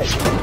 Grrrr!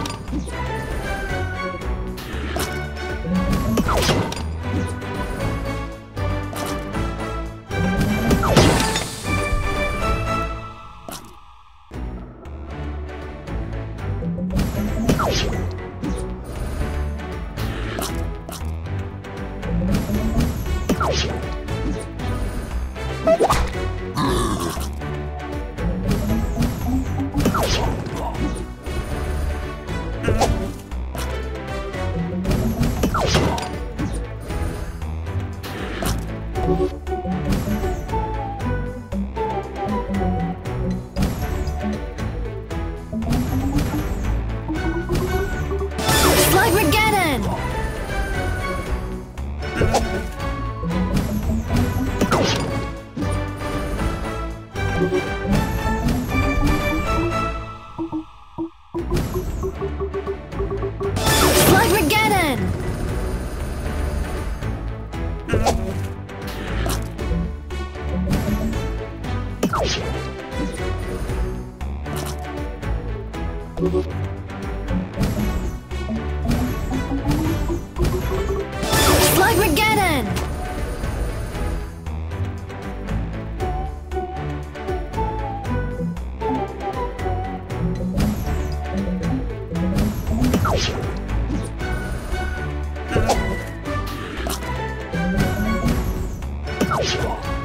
Slugmageddon! Thank you.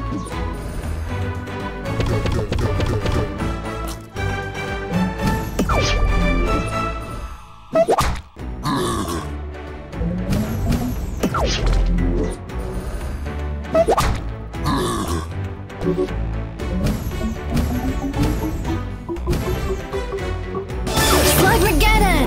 Flagmageddon!